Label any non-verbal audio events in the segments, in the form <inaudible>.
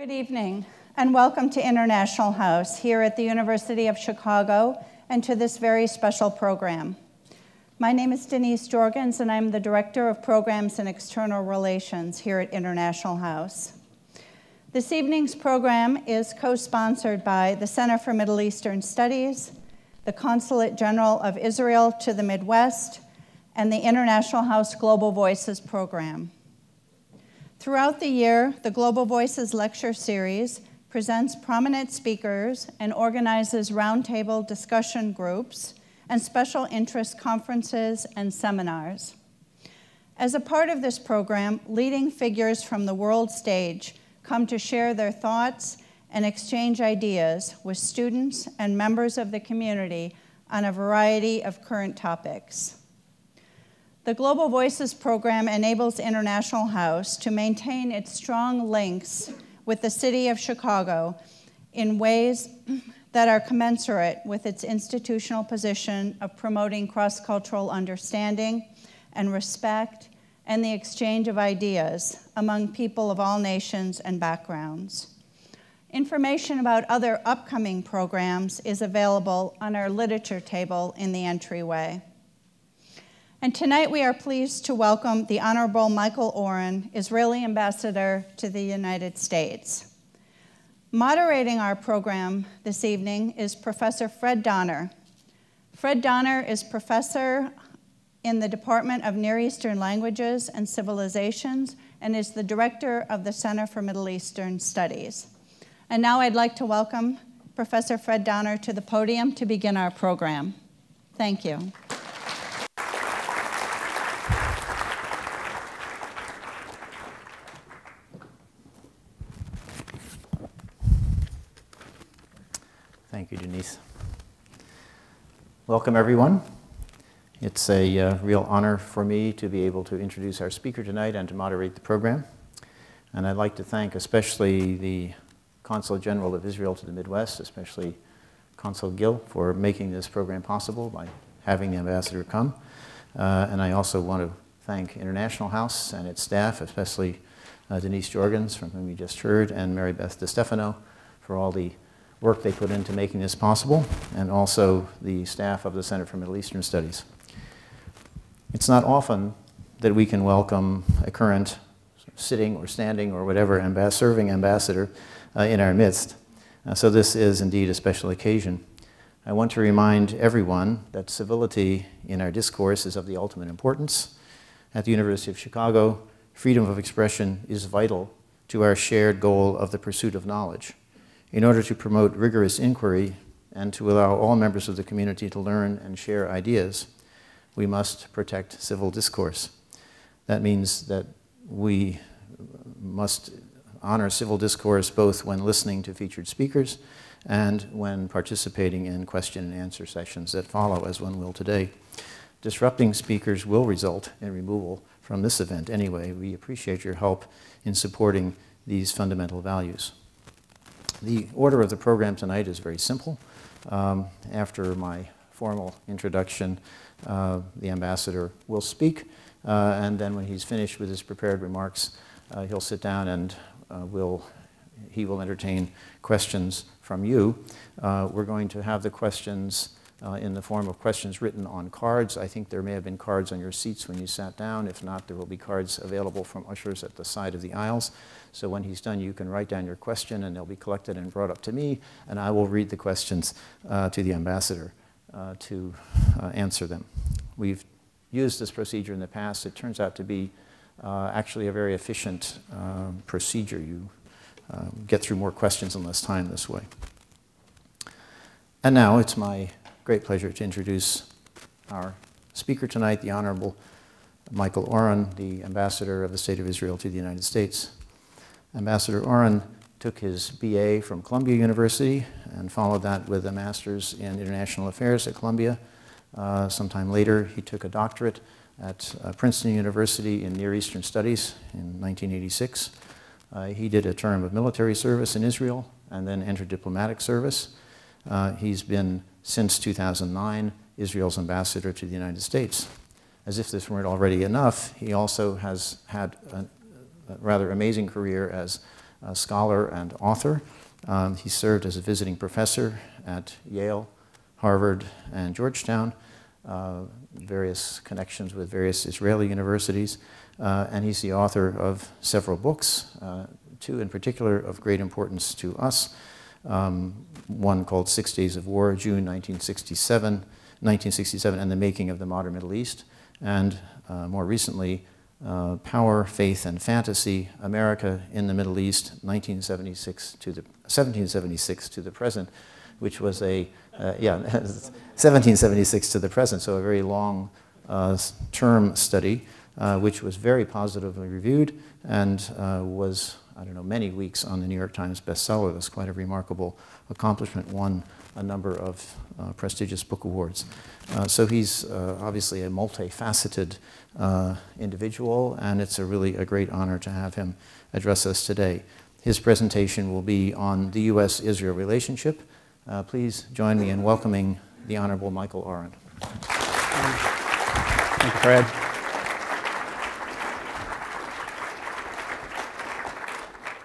Good evening, and welcome to International House here at the University of Chicago and to this very special program. My name is Denise Jorgens, and I'm the Director of Programs and External Relations here at International House. This evening's program is co sponsored by the Center for Middle Eastern Studies, the Consulate General of Israel to the Midwest, and the International House Global Voices program. Throughout the year, the Global Voices Lecture Series presents prominent speakers and organizes roundtable discussion groups and special interest conferences and seminars. As a part of this program, leading figures from the world stage come to share their thoughts and exchange ideas with students and members of the community on a variety of current topics. The Global Voices program enables International House to maintain its strong links with the city of Chicago in ways that are commensurate with its institutional position of promoting cross cultural understanding and respect and the exchange of ideas among people of all nations and backgrounds. Information about other upcoming programs is available on our literature table in the entryway. And tonight we are pleased to welcome the Honorable Michael Oren, Israeli Ambassador to the United States. Moderating our program this evening is Professor Fred Donner. Fred Donner is professor in the Department of Near Eastern Languages and Civilizations and is the director of the Center for Middle Eastern Studies. And now I'd like to welcome Professor Fred Donner to the podium to begin our program. Thank you. Thank you, Denise. Welcome, everyone. It's a uh, real honor for me to be able to introduce our speaker tonight and to moderate the program. And I'd like to thank especially the Consul General of Israel to the Midwest, especially Consul Gil, for making this program possible by having the ambassador come. Uh, and I also want to thank International House and its staff, especially uh, Denise Jorgens, from whom you just heard, and Mary Beth DeStefano, for all the work they put into making this possible, and also the staff of the Center for Middle Eastern Studies. It's not often that we can welcome a current sitting or standing or whatever ambas serving ambassador uh, in our midst. Uh, so this is indeed a special occasion. I want to remind everyone that civility in our discourse is of the ultimate importance. At the University of Chicago, freedom of expression is vital to our shared goal of the pursuit of knowledge in order to promote rigorous inquiry and to allow all members of the community to learn and share ideas, we must protect civil discourse. That means that we must honor civil discourse both when listening to featured speakers and when participating in question and answer sessions that follow, as one will today. Disrupting speakers will result in removal from this event anyway. We appreciate your help in supporting these fundamental values. The order of the program tonight is very simple. Um, after my formal introduction, uh, the ambassador will speak, uh, and then when he's finished with his prepared remarks, uh, he'll sit down and uh, will he will entertain questions from you. Uh, we're going to have the questions uh, in the form of questions written on cards. I think there may have been cards on your seats when you sat down. If not, there will be cards available from ushers at the side of the aisles. So when he's done, you can write down your question and they'll be collected and brought up to me, and I will read the questions uh, to the ambassador uh, to uh, answer them. We've used this procedure in the past. It turns out to be uh, actually a very efficient um, procedure. You get through more questions in less time this way. And now it's my great pleasure to introduce our speaker tonight, the Honorable Michael Oren, the Ambassador of the State of Israel to the United States. Ambassador Oren took his BA from Columbia University and followed that with a master's in international affairs at Columbia. Uh, sometime later, he took a doctorate at uh, Princeton University in Near Eastern Studies in 1986. Uh, he did a term of military service in Israel and then entered diplomatic service. Uh, he's been since 2009, Israel's ambassador to the United States. As if this weren't already enough, he also has had a, a rather amazing career as a scholar and author. Um, he served as a visiting professor at Yale, Harvard, and Georgetown, uh, various connections with various Israeli universities, uh, and he's the author of several books, uh, two in particular of great importance to us. Um, one called Six Days of War, June 1967, 1967, and the Making of the Modern Middle East, and uh, more recently, uh, Power, Faith, and Fantasy, America in the Middle East, 1976 to the, 1776 to the present, which was a, uh, yeah, <laughs> 1776 to the present, so a very long uh, term study, uh, which was very positively reviewed and uh, was, I don't know, many weeks on the New York Times bestseller list, quite a remarkable accomplishment, won a number of uh, prestigious book awards. Uh, so he's uh, obviously a multifaceted uh, individual, and it's a really a great honor to have him address us today. His presentation will be on the U.S.-Israel relationship. Uh, please join me in welcoming the Honorable Michael Oren. Thank you, Fred.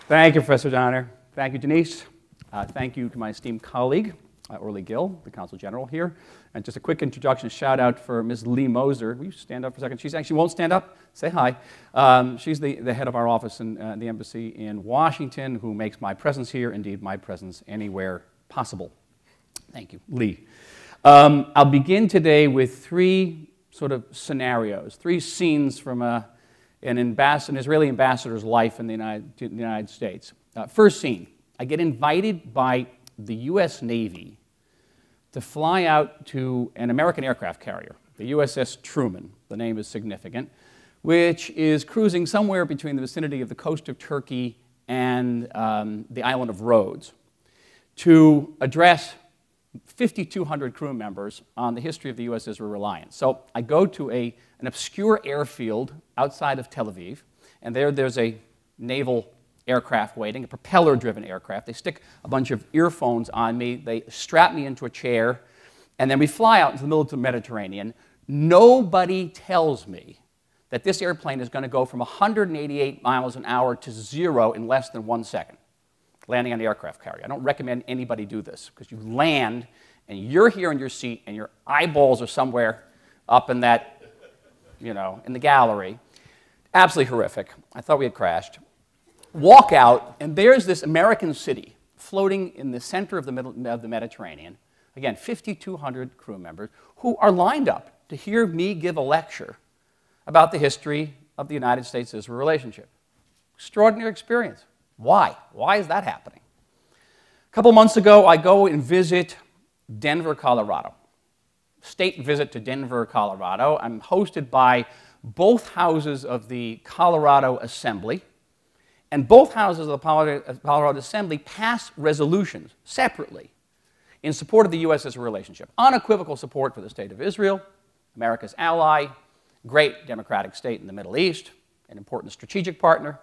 Thank you, Professor Donner. Thank you, Denise. Uh, thank you to my esteemed colleague, uh, Orli Gil, the Consul General here. And just a quick introduction, shout out for Ms. Lee Moser. Will you stand up for a second? She actually won't stand up. Say hi. Um, she's the, the head of our office in uh, the embassy in Washington who makes my presence here, indeed my presence anywhere possible. Thank you, Lee. Um, I'll begin today with three sort of scenarios, three scenes from a, an, an Israeli ambassador's life in the United, the United States. Uh, first scene, I get invited by the U.S. Navy to fly out to an American aircraft carrier, the USS Truman, the name is significant, which is cruising somewhere between the vicinity of the coast of Turkey and um, the island of Rhodes, to address 5,200 crew members on the history of the U.S. Israel Reliance. So I go to a, an obscure airfield outside of Tel Aviv, and there there's a naval aircraft waiting, a propeller driven aircraft. They stick a bunch of earphones on me, they strap me into a chair, and then we fly out into the middle of the Mediterranean. Nobody tells me that this airplane is going to go from 188 miles an hour to zero in less than one second, landing on the aircraft carrier. I don't recommend anybody do this because you land and you're here in your seat and your eyeballs are somewhere up in that, you know, in the gallery. Absolutely horrific. I thought we had crashed walk out, and there's this American city floating in the center of the, middle, of the Mediterranean. Again, 5,200 crew members who are lined up to hear me give a lecture about the history of the United States Israel relationship. Extraordinary experience. Why? Why is that happening? A couple months ago, I go and visit Denver, Colorado. State visit to Denver, Colorado. I'm hosted by both houses of the Colorado Assembly and both houses of the Colorado Assembly passed resolutions separately in support of the U.S. Israel relationship. Unequivocal support for the state of Israel, America's ally, great democratic state in the Middle East, an important strategic partner.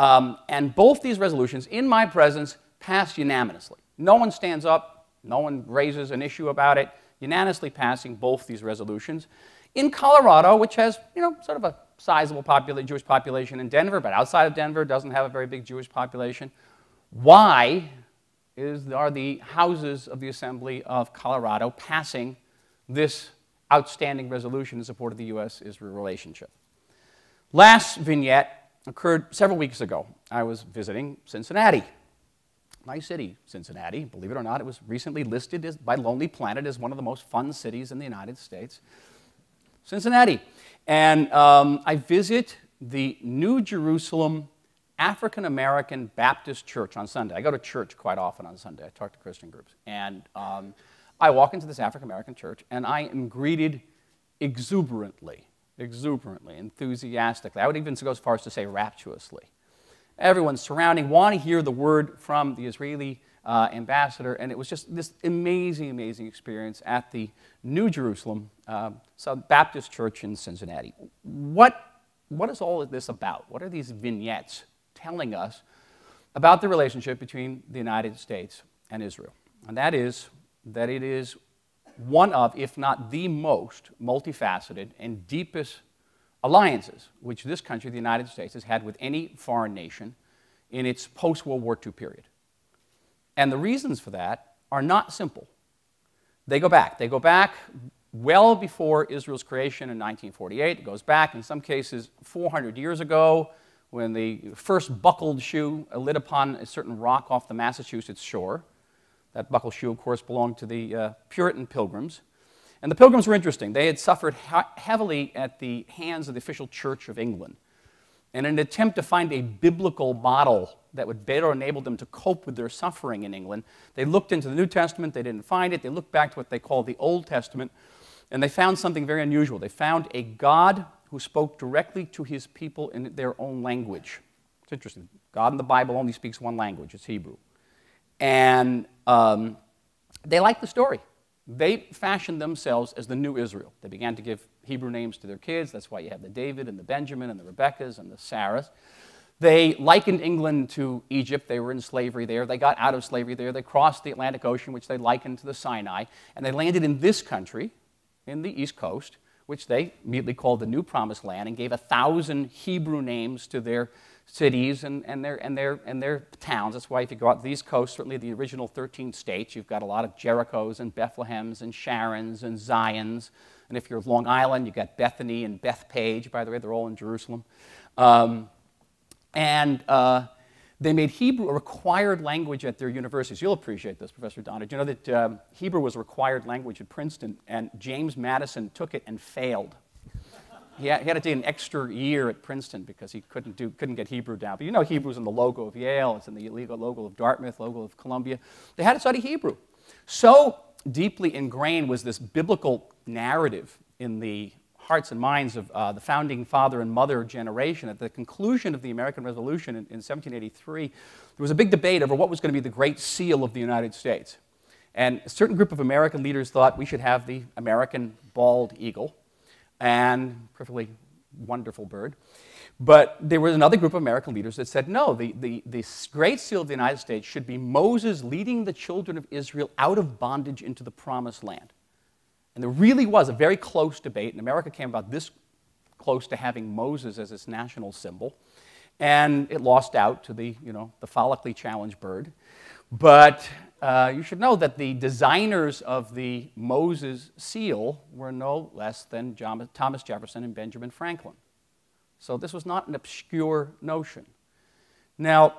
Um, and both these resolutions, in my presence, passed unanimously. No one stands up, no one raises an issue about it, unanimously passing both these resolutions. In Colorado, which has, you know, sort of a sizable popula Jewish population in Denver, but outside of Denver doesn't have a very big Jewish population. Why is, are the houses of the Assembly of Colorado passing this outstanding resolution in support of the U.S. Israel relationship? Last vignette occurred several weeks ago. I was visiting Cincinnati. My city, Cincinnati, believe it or not, it was recently listed as, by Lonely Planet as one of the most fun cities in the United States. Cincinnati. And um, I visit the New Jerusalem African American Baptist Church on Sunday. I go to church quite often on Sunday. I talk to Christian groups. And um, I walk into this African American church and I am greeted exuberantly, exuberantly, enthusiastically. I would even go as far as to say rapturously. Everyone surrounding, want to hear the word from the Israeli uh, ambassador, and it was just this amazing, amazing experience at the New Jerusalem uh, Baptist Church in Cincinnati. What, what is all of this about? What are these vignettes telling us about the relationship between the United States and Israel? And that is that it is one of, if not the most multifaceted and deepest alliances which this country, the United States, has had with any foreign nation in its post World War II period. And the reasons for that are not simple. They go back. They go back well before Israel's creation in 1948. It goes back, in some cases, 400 years ago when the first buckled shoe lit upon a certain rock off the Massachusetts shore. That buckle shoe, of course, belonged to the uh, Puritan pilgrims. And the pilgrims were interesting. They had suffered heavily at the hands of the official Church of England. And in an attempt to find a biblical model that would better enable them to cope with their suffering in England, they looked into the New Testament, they didn't find it. They looked back to what they called the Old Testament, and they found something very unusual. They found a God who spoke directly to his people in their own language. It's interesting. God in the Bible only speaks one language, it's Hebrew. And um, they liked the story. They fashioned themselves as the new Israel. They began to give Hebrew names to their kids. That's why you have the David and the Benjamin and the Rebeccas and the Sarahs. They likened England to Egypt. They were in slavery there. They got out of slavery there. They crossed the Atlantic Ocean, which they likened to the Sinai. And they landed in this country, in the East Coast, which they immediately called the New Promised Land and gave a thousand Hebrew names to their cities and, and, their, and, their, and their towns. That's why if you go out the East Coast, certainly the original 13 states, you've got a lot of Jerichos and Bethlehems and Sharons and Zions. And if you're Long Island, you've got Bethany and Bethpage. By the way, they're all in Jerusalem. Um, and uh, they made Hebrew a required language at their universities. You'll appreciate this, Professor Donner. Do you know that um, Hebrew was a required language at Princeton, and James Madison took it and failed? He had, he had to take an extra year at Princeton because he couldn't, do, couldn't get Hebrew down. But you know Hebrew's in the logo of Yale, it's in the logo of Dartmouth, logo of Columbia. They had to study Hebrew. So deeply ingrained was this biblical narrative in the hearts and minds of uh, the founding father and mother generation. At the conclusion of the American Revolution in, in 1783, there was a big debate over what was going to be the great seal of the United States. And a certain group of American leaders thought we should have the American bald eagle, and perfectly wonderful bird. But there was another group of American leaders that said, no, the, the, the great seal of the United States should be Moses leading the children of Israel out of bondage into the promised land. And there really was a very close debate, and America came about this close to having Moses as its national symbol. And it lost out to the, you know, the follically challenged bird. But uh, you should know that the designers of the Moses seal were no less than John, Thomas Jefferson and Benjamin Franklin. So this was not an obscure notion. Now,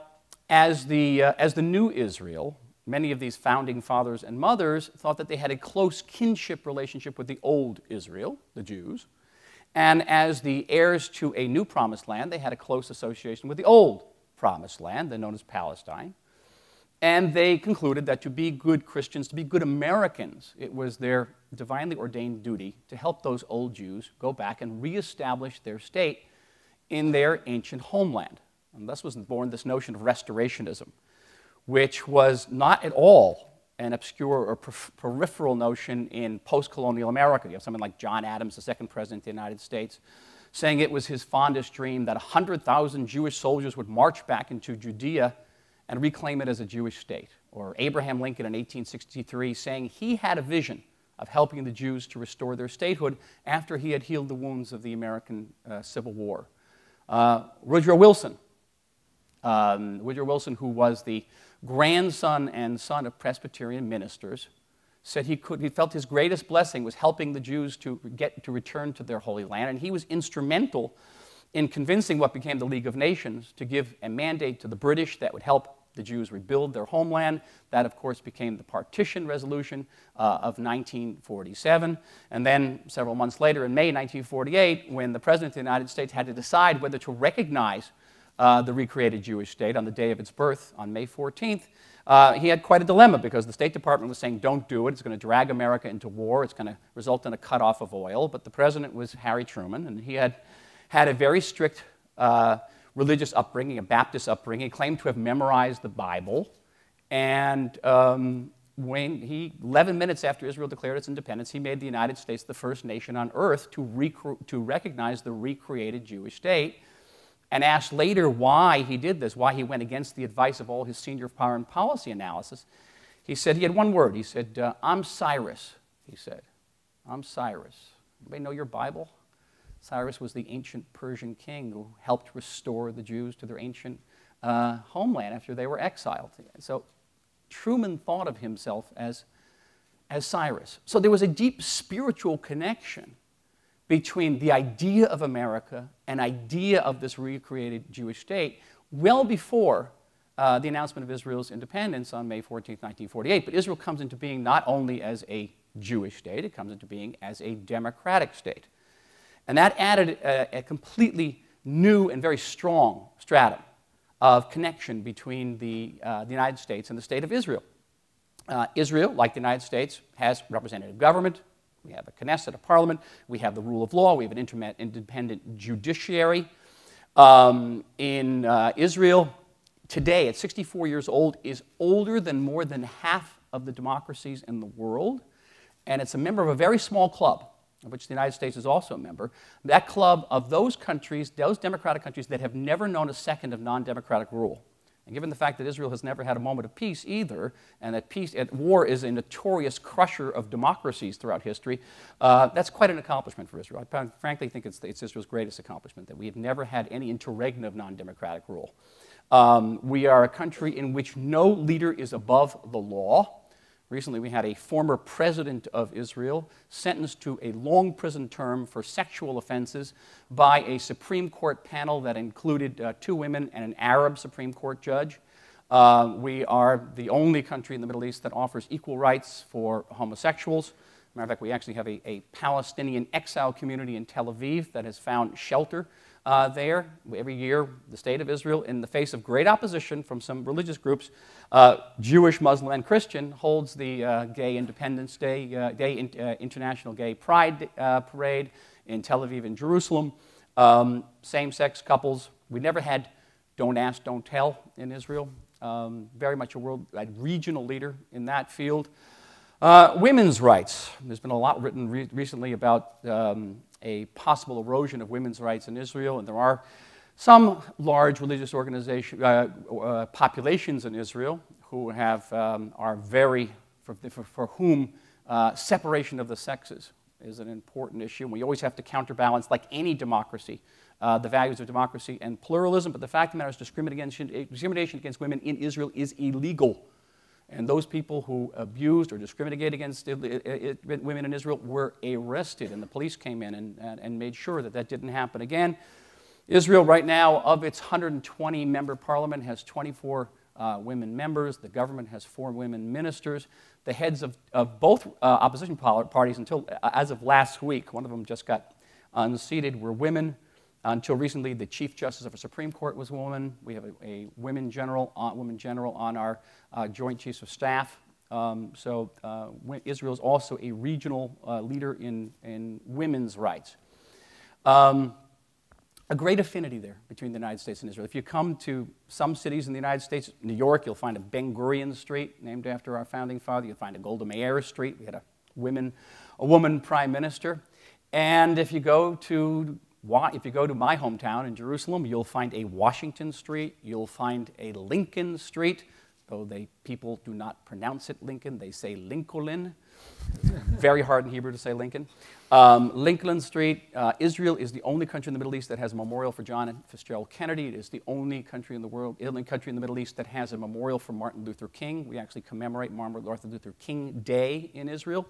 as the, uh, as the new Israel, many of these founding fathers and mothers thought that they had a close kinship relationship with the old Israel, the Jews. And as the heirs to a new promised land, they had a close association with the old promised land, then known as Palestine. And they concluded that to be good Christians, to be good Americans, it was their divinely ordained duty to help those old Jews go back and reestablish their state in their ancient homeland. And thus was born this notion of restorationism which was not at all an obscure or peripheral notion in post colonial America. You have someone like John Adams, the second president of the United States, saying it was his fondest dream that 100,000 Jewish soldiers would march back into Judea and reclaim it as a Jewish state. Or Abraham Lincoln in 1863 saying he had a vision of helping the Jews to restore their statehood after he had healed the wounds of the American uh, Civil War. Uh, Woodrow Wilson, um, Woodrow Wilson, who was the grandson and son of Presbyterian ministers, said he, could, he felt his greatest blessing was helping the Jews to get to return to their Holy Land, and he was instrumental in convincing what became the League of Nations to give a mandate to the British that would help the Jews rebuild their homeland. That, of course, became the Partition Resolution uh, of 1947. And then, several months later, in May 1948, when the President of the United States had to decide whether to recognize uh, the recreated Jewish state on the day of its birth on May 14th, uh, he had quite a dilemma because the State Department was saying, don't do it. It's going to drag America into war. It's going to result in a cutoff of oil. But the president was Harry Truman, and he had had a very strict uh, religious upbringing, a Baptist upbringing. Claimed to have memorized the Bible. And um, when he, 11 minutes after Israel declared its independence, he made the United States the first nation on earth to, to recognize the recreated Jewish state and asked later why he did this, why he went against the advice of all his senior foreign policy analysis, he said he had one word. He said, uh, I'm Cyrus, he said. I'm Cyrus. Anybody know your Bible? Cyrus was the ancient Persian king who helped restore the Jews to their ancient uh, homeland after they were exiled. So Truman thought of himself as, as Cyrus. So there was a deep spiritual connection between the idea of America and idea of this recreated Jewish state well before uh, the announcement of Israel's independence on May 14, 1948. But Israel comes into being not only as a Jewish state, it comes into being as a democratic state. And that added a, a completely new and very strong stratum of connection between the, uh, the United States and the state of Israel. Uh, Israel, like the United States, has representative government, we have a Knesset, a parliament. We have the rule of law. We have an independent judiciary. Um, in uh, Israel, today, at 64 years old, is older than more than half of the democracies in the world. And it's a member of a very small club, of which the United States is also a member. That club of those countries, those democratic countries that have never known a second of non democratic rule. And given the fact that Israel has never had a moment of peace either, and that peace at war is a notorious crusher of democracies throughout history, uh, that's quite an accomplishment for Israel. I frankly think it's, it's, Israel's greatest accomplishment that we have never had any interregnum of non-democratic rule. Um, we are a country in which no leader is above the law. Recently, we had a former president of Israel sentenced to a long prison term for sexual offenses by a Supreme Court panel that included uh, two women and an Arab Supreme Court judge. Uh, we are the only country in the Middle East that offers equal rights for homosexuals. Matter of fact, we actually have a, a Palestinian exile community in Tel Aviv that has found shelter uh, there. Every year, the state of Israel, in the face of great opposition from some religious groups, uh, Jewish, Muslim, and Christian, holds the uh, Gay Independence Day, uh, Day in, uh, International Gay Pride uh, Parade in Tel Aviv and Jerusalem. Um, Same sex couples. We never had don't ask, don't tell in Israel. Um, very much a world a regional leader in that field. women's rights. There's been a lot written re- recently about um, a possible erosion of women's rights in Israel, and there are some large religious organization, uh, uh, populations in Israel who have, um, are very, for, for, for whom uh, separation of the sexes is an important issue. And we always have to counterbalance, like any democracy, uh, the values of democracy and pluralism. But the fact of the matter is, discrimination against women in Israel is illegal. And those people who abused or discriminated against women in Israel were arrested, and the police came in and, and made sure that that didn't happen again. Israel, right now, of its 120 member parliament, has 24 uh, women members. The government has four women ministers. The heads of, of both uh, opposition parties, until uh, as of last week, one of them just got unseated, were women. Until recently, the Chief Justice of the Supreme Court was a woman. We have a, a women general, uh, woman general on our uh, Joint Chiefs of Staff. Um, so uh, Israel is also a regional uh, leader in, in women's rights. Um, a great affinity there between the United States and Israel. If you come to some cities in the United States, New York, you'll find a Ben Gurion Street named after our founding father. You'll find a Golda Meir Street. We had a women, a woman prime minister. And if you go to if you go to my hometown in Jerusalem, you'll find a Washington Street, you'll find a Lincoln Street, though they, people do not pronounce it Lincoln, they say Lincoln. <laughs> Very hard in Hebrew to say Lincoln. Um, Lincoln Street, uh, Israel is the only country in the Middle East that has a memorial for John Fitzgerald Kennedy. It is the only country in the world, only country in the Middle East that has a memorial for Martin Luther King. We actually commemorate Martin Luther King Day in Israel.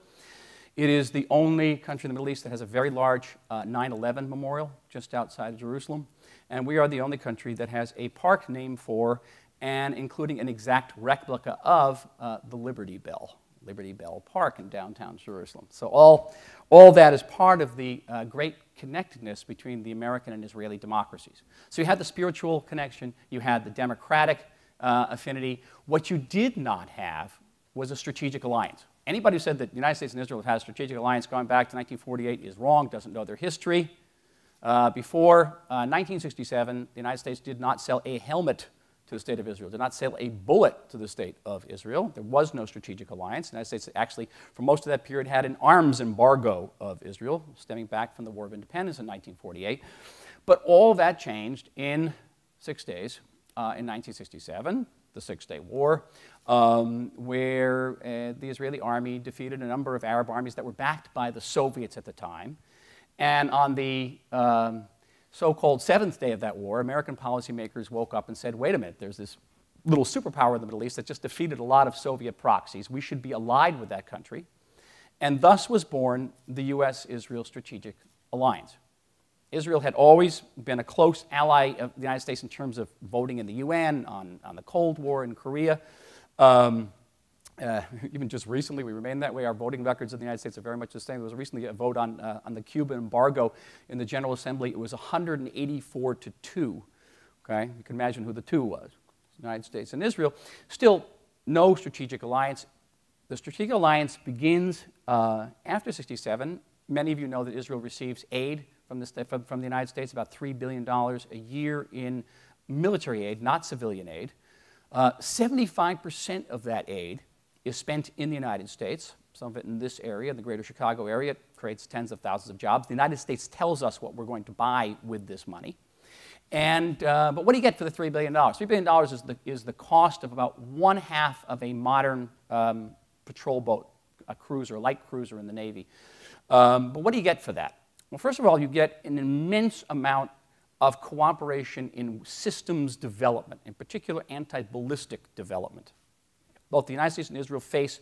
It is the only country in the Middle East that has a very large 9 uh, 11 memorial just outside of Jerusalem. And we are the only country that has a park named for and including an exact replica of uh, the Liberty Bell, Liberty Bell Park in downtown Jerusalem. So, all, all that is part of the uh, great connectedness between the American and Israeli democracies. So, you had the spiritual connection, you had the democratic uh, affinity. What you did not have was a strategic alliance. Anybody who said that the United States and Israel have had a strategic alliance going back to 1948 is wrong, doesn't know their history. Uh, before uh, 1967, the United States did not sell a helmet to the state of Israel, did not sell a bullet to the state of Israel. There was no strategic alliance. The United States actually, for most of that period, had an arms embargo of Israel, stemming back from the War of Independence in 1948. But all that changed in six days uh, in 1967 the Six Day War, um, where uh, the Israeli army defeated a number of Arab armies that were backed by the Soviets at the time. And on the um, so called seventh day of that war, American policymakers woke up and said, wait a minute, there's this little superpower in the Middle East that just defeated a lot of Soviet proxies. We should be allied with that country. And thus was born the US Israel Strategic Alliance. Israel had always been a close ally of the United States in terms of voting in the UN, on, on the Cold War in Korea. Um, uh, <laughs> even just recently, we remain that way. Our voting records in the United States are very much the same. There was recently a vote on, uh, on the Cuban embargo in the General Assembly. It was 184 to 2. Okay? You can imagine who the two was the United States and Israel. Still, no strategic alliance. The strategic alliance begins uh, after 67. Many of you know that Israel receives aid from the, from the United States, about $3 billion a year in military aid, not civilian aid. 75% uh, of that aid is spent in the United States, some of it in this area, the greater Chicago area. It creates tens of thousands of jobs. The United States tells us what we're going to buy with this money. And, uh, but what do you get for the $3 billion? $3 billion is the, is the cost of about one half of a modern um, patrol boat, a cruiser, a light cruiser in the Navy. Um, but what do you get for that? Well, first of all, you get an immense amount of cooperation in systems development, in particular anti ballistic development. Both the United States and Israel face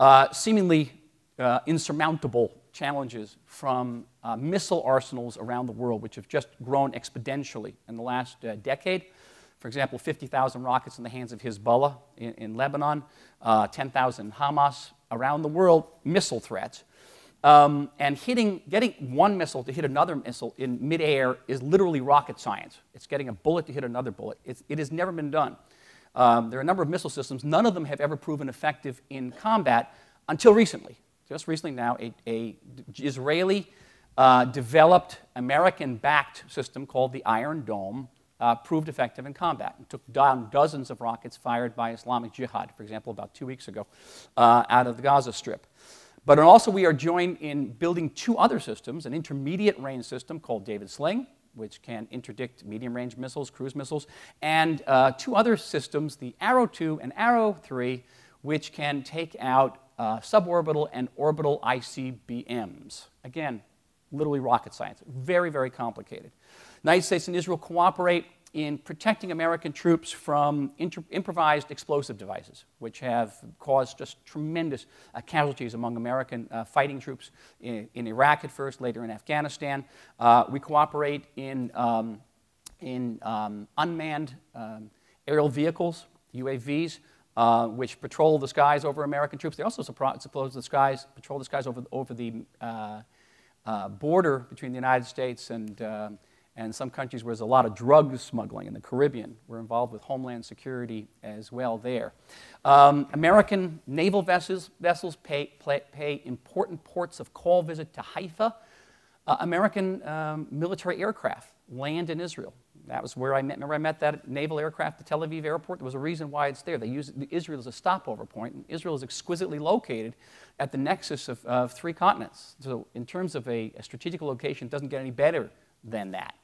uh, seemingly uh, insurmountable challenges from uh, missile arsenals around the world, which have just grown exponentially in the last uh, decade. For example, 50,000 rockets in the hands of Hezbollah in, in Lebanon, uh, 10,000 Hamas around the world, missile threats. Um, and hitting, getting one missile to hit another missile in midair is literally rocket science. It's getting a bullet to hit another bullet. It's, it has never been done. Um, there are a number of missile systems. None of them have ever proven effective in combat until recently just recently now, a, a Israeli uh, developed American-backed system called the Iron Dome uh, proved effective in combat and took down dozens of rockets fired by Islamic Jihad, for example, about two weeks ago, uh, out of the Gaza Strip. But also, we are joined in building two other systems an intermediate range system called David Sling, which can interdict medium range missiles, cruise missiles, and uh, two other systems, the Arrow 2 and Arrow 3, which can take out uh, suborbital and orbital ICBMs. Again, literally rocket science. Very, very complicated. United States and Israel cooperate in protecting American troops from improvised explosive devices, which have caused just tremendous uh, casualties among American uh, fighting troops in, in, Iraq at first, later in Afghanistan. Uh, we cooperate in, um, in um, unmanned um, aerial vehicles, UAVs, uh, which patrol the skies over American troops. They also suppose the skies, patrol the skies over, over the uh, uh, border between the United States and, uh, and some countries where there's a lot of drug smuggling in the Caribbean. We're involved with Homeland Security as well there. Um, American naval vessels, vessels pay, pay, pay, important ports of call visit to Haifa. Uh, American um, military aircraft land in Israel. That was where I met. Remember, I met that naval aircraft at Tel Aviv airport. There was a reason why it's there. They use Israel as a stopover point. And Israel is exquisitely located at the nexus of, of three continents. So, in terms of a, a, strategic location, it doesn't get any better than that.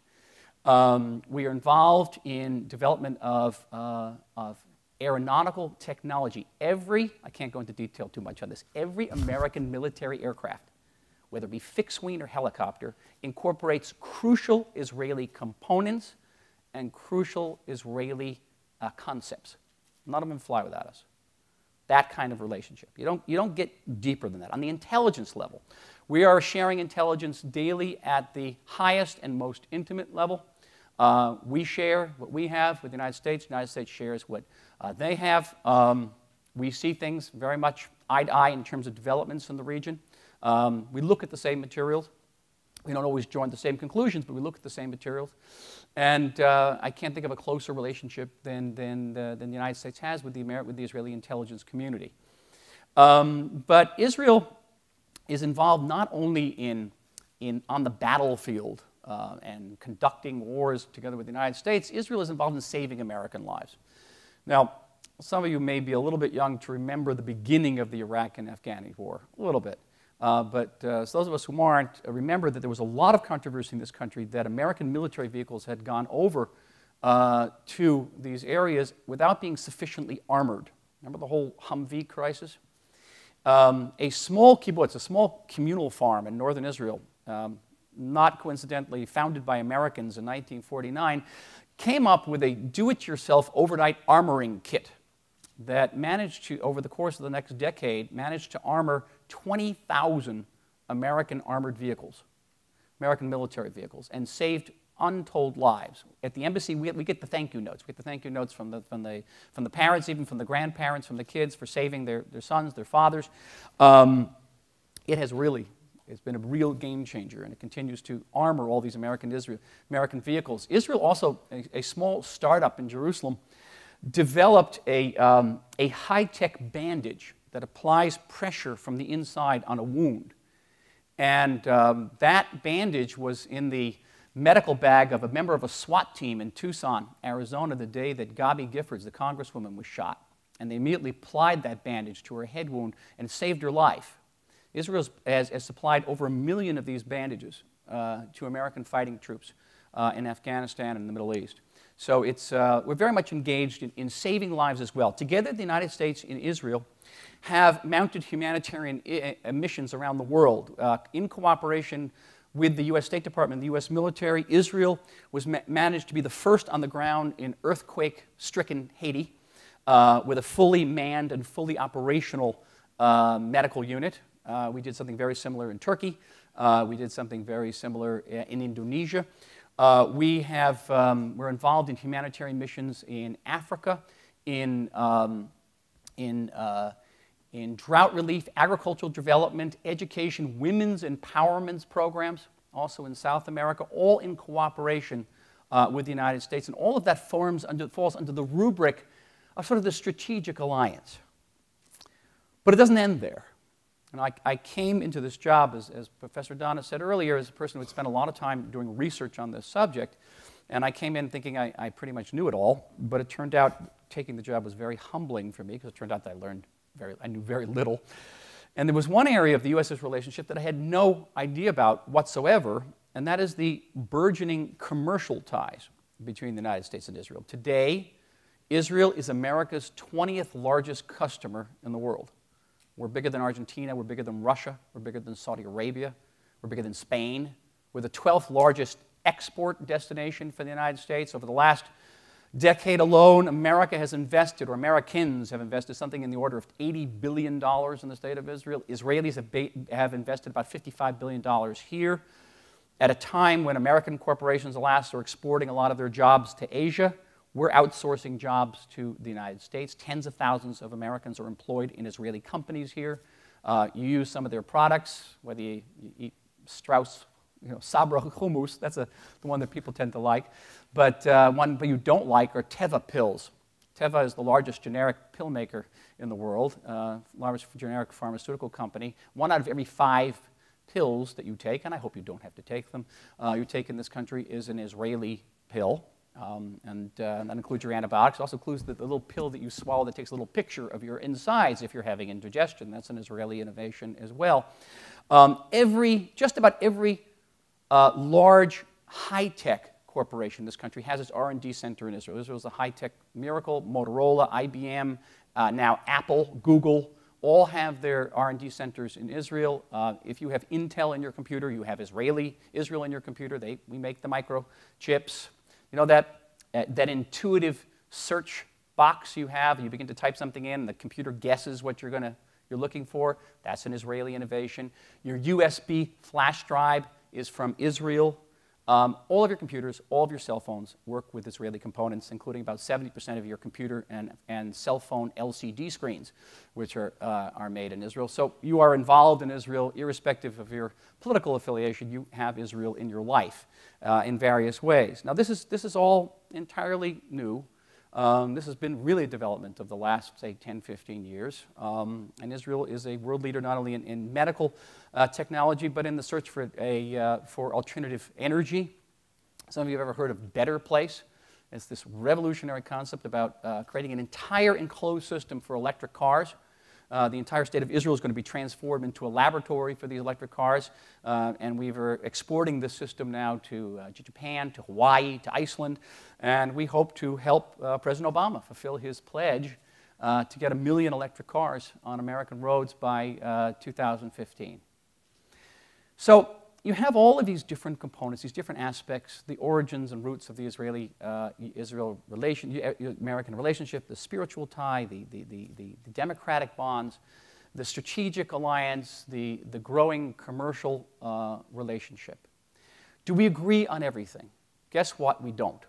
Um, we are involved in development of, uh, of aeronautical technology. Every, I can't go into detail too much on this, every American military aircraft whether it be fixed wing or helicopter, incorporates crucial Israeli components and crucial Israeli uh, concepts. None of them fly without us. That kind of relationship. You don't, you don't get deeper than that. On the intelligence level, we are sharing intelligence daily at the highest and most intimate level. Uh, we share what we have with the United States. The United States shares what uh, they have. Um, we see things very much eye to eye in terms of developments in the region. Um, we look at the same materials. We don't always join the same conclusions, but we look at the same materials. And uh, I can't think of a closer relationship than, than, the, than the United States has with the, with the Israeli intelligence community. Um, but Israel is involved not only in, in, on the battlefield uh, and conducting wars together with the United States, Israel is involved in saving American lives. Now, some of you may be a little bit young to remember the beginning of the Iraq and Afghani war, a little bit. Uh, but uh, so those of us who aren't, uh, remember that there was a lot of controversy in this country that American military vehicles had gone over uh, to these areas without being sufficiently armored. Remember the whole Humvee crisis? Um, a small kibbutz, a small communal farm in northern Israel, um, not coincidentally founded by Americans in 1949, came up with a do it yourself overnight armoring kit that managed to, over the course of the next decade, managed to armor 20,000 American armored vehicles, American military vehicles, and saved untold lives. At the embassy, we, we get the thank you notes. We get the thank you notes from the, from the, from the parents, even from the grandparents, from the kids for saving their, their sons, their fathers. Um, it has really it's been a real game changer, and it continues to armor all these American, Israel, American vehicles. Israel also, a, a small startup in Jerusalem, developed a, um, a high-tech bandage that applies pressure from the inside on a wound. And um, that bandage was in the medical bag of a member of a SWAT team in Tucson, Arizona, the day that Gabby Giffords, the congresswoman, was shot. And they immediately applied that bandage to her head wound and saved her life. Israel has, has supplied over a million of these bandages uh, to American fighting troops uh, in Afghanistan and the Middle East. So it's, uh, we're very much engaged in, in, saving lives as well. Together, the United States and Israel have mounted humanitarian missions around the world uh, in cooperation with the U.S. State Department the U.S. military. Israel was ma managed to be the first on the ground in earthquake-stricken Haiti uh, with a fully manned and fully operational uh, medical unit. Uh, we did something very similar in Turkey. Uh, we did something very similar in Indonesia. Uh, we have, um, we're involved in humanitarian missions in Africa, in, um, in uh, in drought relief, agricultural development, education, women's empowerment programs, also in South America, all in cooperation uh, with the United States. And all of that forms under, falls under the rubric of sort of the strategic alliance. But it doesn't end there. And I, I came into this job, as, as Professor Donner said earlier, as a person who had spent a lot of time doing research on this subject. And I came in thinking I, I pretty much knew it all, but it turned out taking the job was very humbling for me because it turned out that I learned very, I knew very little. And there was one area of the U.S.'s relationship that I had no idea about whatsoever, and that is the burgeoning commercial ties between the United States and Israel. Today, Israel is America's 20th largest customer in the world. We're bigger than Argentina, we're bigger than Russia, we're bigger than Saudi Arabia, we're bigger than Spain. We're the 12th largest export destination for the United States. Over the last decade alone, America has invested, or Americans have invested something in the order of $80 billion in the state of Israel. Israelis have, have invested about $55 billion here at a time when American corporations, alas, are exporting a lot of their jobs to Asia. We're outsourcing jobs to the United States. Tens of thousands of Americans are employed in Israeli companies here. Uh, you use some of their products, whether you, you eat Strauss you know, Sabra hummus, that's a, the one that people tend to like. But uh, one that you don't like are Teva pills. Teva is the largest generic pill maker in the world, uh, largest generic pharmaceutical company. One out of every five pills that you take, and I hope you don't have to take them, uh, you take in this country is an Israeli pill. Um, and, uh, that includes your antibiotics. It also includes the, the, little pill that you swallow that takes a little picture of your insides if you're having indigestion. That's an Israeli innovation as well. Um, every, just about every uh, large high-tech corporation in this country has its R&D center in Israel. Israel is a high-tech miracle. Motorola, IBM, uh, now Apple, Google, all have their R&D centers in Israel. Uh, if you have Intel in your computer, you have Israeli Israel in your computer. They, we make the microchips. You know that, uh, that intuitive search box you have, you begin to type something in, the computer guesses what you're, gonna, you're looking for. That's an Israeli innovation. Your USB flash drive is from Israel. Um, all of your computers, all of your cell phones work with Israeli components, including about 70% of your computer and, and cell phone LCD screens, which are, uh, are made in Israel. So you are involved in Israel, irrespective of your political affiliation, you have Israel in your life uh, in various ways. Now, this is, this is all entirely new. Um, this has been really a development of the last, say, 10, 15 years. Um, and Israel is a world leader not only in, in medical uh, technology, but in the search for, a, uh, for alternative energy. Some of you have ever heard of Better Place. It's this revolutionary concept about uh, creating an entire enclosed system for electric cars. Uh, the entire state of Israel is going to be transformed into a laboratory for these electric cars. Uh, and we are exporting this system now to, uh, to, Japan, to Hawaii, to Iceland. And we hope to help uh, President Obama fulfill his pledge uh, to get a million electric cars on American roads by uh, 2015. So you have all of these different components, these different aspects, the origins and roots of the Israeli uh, Israel relation, uh, American relationship, the spiritual tie, the, the, the, the, democratic bonds, the strategic alliance, the, the growing commercial uh, relationship. Do we agree on everything? Guess what? We don't.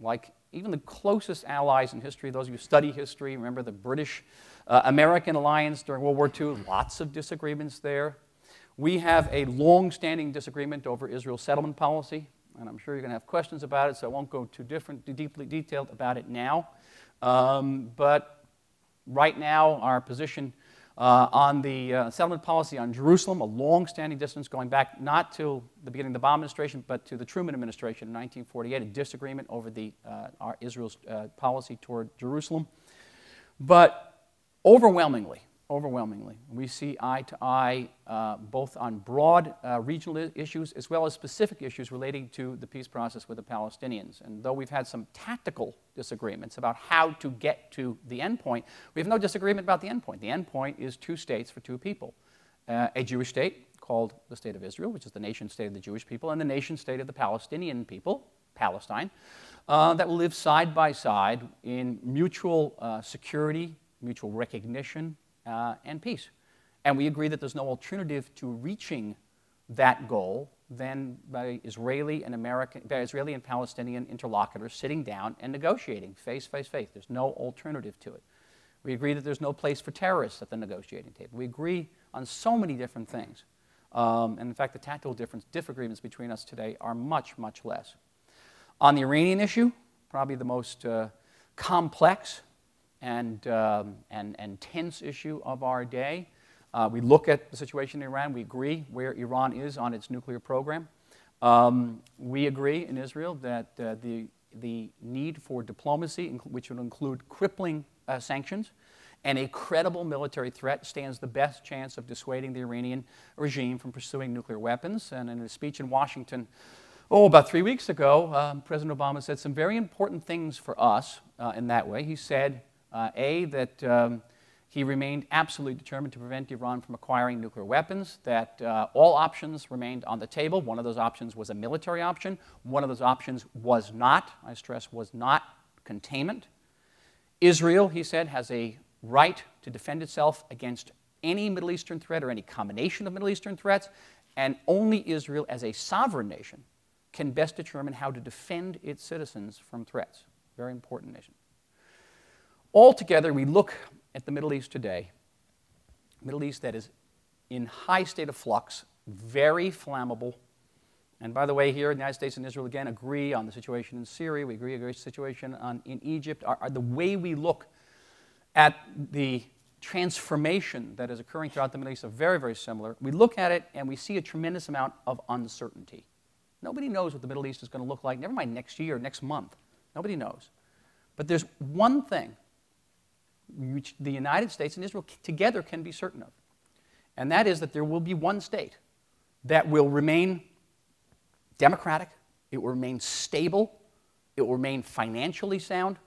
Like even the closest allies in history, those of you who study history, remember the British uh, American alliance during World War II, lots of disagreements there. We have a long standing disagreement over Israel's settlement policy, and I'm sure you're going to have questions about it, so I won't go too different, deeply detailed about it now. Um, but right now, our position uh, on the uh, settlement policy on Jerusalem, a long standing distance going back not to the beginning of the Obama administration, but to the Truman administration in 1948, a disagreement over the, uh, Israel's uh, policy toward Jerusalem. But overwhelmingly, overwhelmingly. We see eye to eye uh, both on broad uh, regional issues as well as specific issues relating to the peace process with the Palestinians. And though we've had some tactical disagreements about how to get to the endpoint, we have no disagreement about the endpoint. The endpoint is two states for two people uh, a Jewish state called the State of Israel, which is the nation state of the Jewish people, and the nation state of the Palestinian people, Palestine, uh, that will live side by side in mutual uh, security, mutual recognition, uh, and peace. And we agree that there's no alternative to reaching that goal than by Israeli and American, by Israeli and Palestinian interlocutors sitting down and negotiating face, face, face. There's no alternative to it. We agree that there's no place for terrorists at the negotiating table. We agree on so many different things. Um, and in fact, the tactical difference, disagreements between us today are much, much less. On the Iranian issue, probably the most uh, complex and, um, and, and tense issue of our day. Uh, we look at the situation in Iran. We agree where Iran is on its nuclear program. Um, we agree in Israel that uh, the, the need for diplomacy, which would include crippling uh, sanctions, and a credible military threat stands the best chance of dissuading the Iranian regime from pursuing nuclear weapons. And in a speech in Washington, oh, about three weeks ago, um, President Obama said some very important things for us uh, in that way. He said, uh, A, that um, he remained absolutely determined to prevent Iran from acquiring nuclear weapons, that uh, all options remained on the table. One of those options was a military option. One of those options was not, I stress, was not containment. Israel, he said, has a right to defend itself against any Middle Eastern threat or any combination of Middle Eastern threats, and only Israel, as a sovereign nation, can best determine how to defend its citizens from threats. Very important nation. Altogether, we look at the Middle East today, Middle East that is in high state of flux, very flammable. And by the way, here the United States and Israel again agree on the situation in Syria. We agree on the situation on, in Egypt. The way we look at the transformation that is occurring throughout the Middle East are very, very similar. We look at it and we see a tremendous amount of uncertainty. Nobody knows what the Middle East is going to look like, never mind next year, next month. Nobody knows. But there's one thing which the United States and Israel together can be certain of. And that is that there will be one state that will remain democratic, it will remain stable, it will remain financially sound,